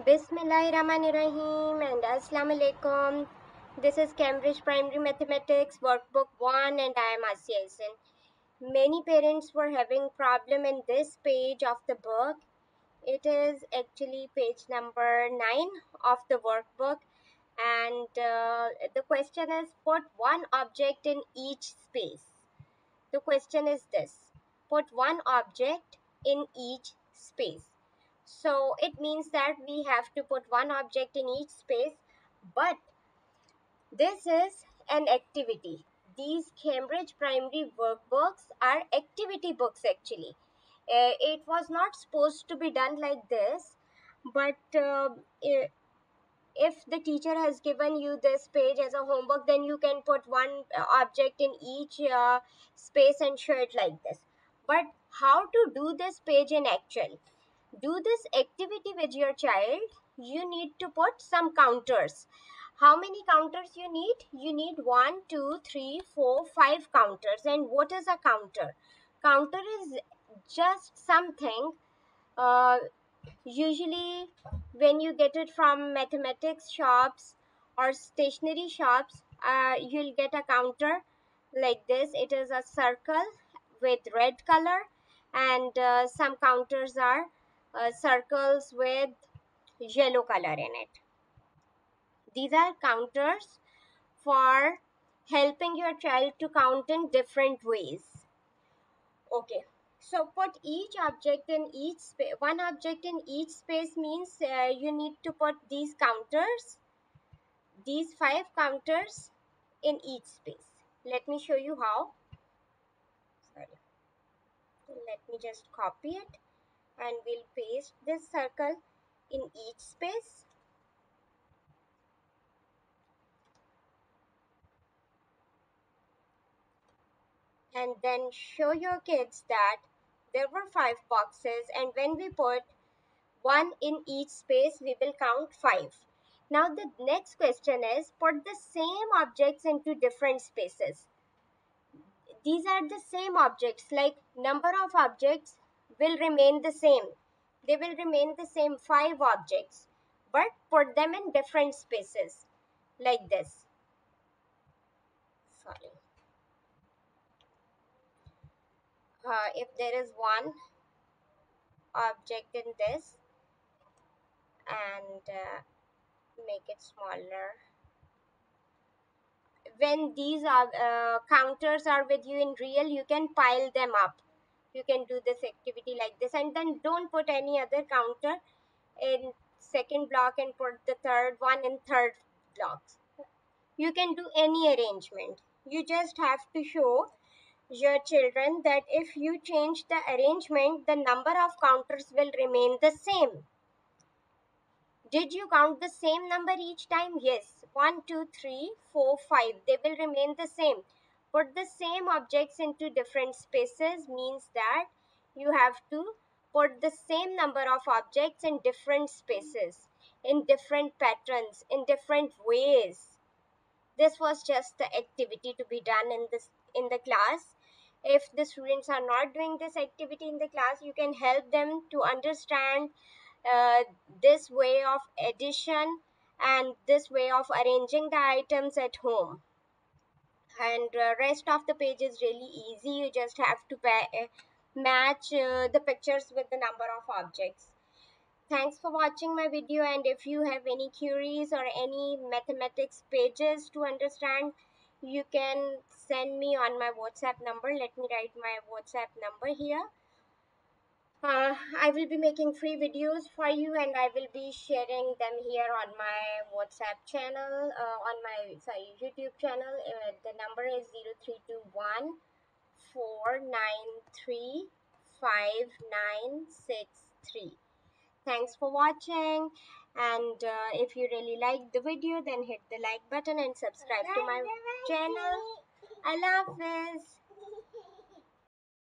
Bismillahirrahmanirrahim and Assalamu alaikum. This is Cambridge Primary Mathematics Workbook 1 and I am Asia Ahsan. Many parents were having problem in this page of the book. It is actually page number 9 of the workbook and uh, the question is put one object in each space. The question is this. Put one object in each space. So it means that we have to put one object in each space, but this is an activity. These Cambridge primary workbooks are activity books actually. Uh, it was not supposed to be done like this, but uh, if the teacher has given you this page as a homework, then you can put one uh, object in each uh, space and show it like this. But how to do this page in actual? Do this activity with your child, you need to put some counters. How many counters you need? You need one, two, three, four, five counters. And what is a counter? Counter is just something uh, usually when you get it from mathematics shops or stationery shops uh, you'll get a counter like this it is a circle with red color and uh, some counters are uh, circles with yellow color in it. These are counters for helping your child to count in different ways. Okay, so put each object in each space. One object in each space means uh, you need to put these counters, these five counters in each space. Let me show you how. Sorry. Let me just copy it and we'll paste this circle in each space. And then show your kids that there were five boxes and when we put one in each space, we will count five. Now the next question is put the same objects into different spaces. These are the same objects like number of objects will remain the same. They will remain the same five objects, but put them in different spaces like this. Sorry. Uh, if there is one object in this and uh, make it smaller when these are, uh, counters are with you in real you can pile them up you can do this activity like this. And then don't put any other counter in second block and put the third one in third blocks. You can do any arrangement. You just have to show your children that if you change the arrangement the number of counters will remain the same. Did you count the same number each time? Yes. One two three four five. They will remain the same put the same objects into different spaces means that you have to put the same number of objects in different spaces in different patterns in different ways. This was just the activity to be done in this in the class. If the students are not doing this activity in the class you can help them to understand uh, this way of addition and this way of arranging the items at home and uh, rest of the page is really easy. You just have to uh, match uh, the pictures with the number of objects. Thanks for watching my video and if you have any queries or any mathematics pages to understand you can send me on my whatsapp number. Let me write my whatsapp number here uh, I will be making free videos for you and I will be sharing them here on my WhatsApp channel, uh, on my sorry YouTube channel. Uh, the number is 0321 493 5963. Thanks for watching and uh, if you really like the video then hit the like button and subscribe to my channel. I love this.